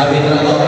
Sabi ng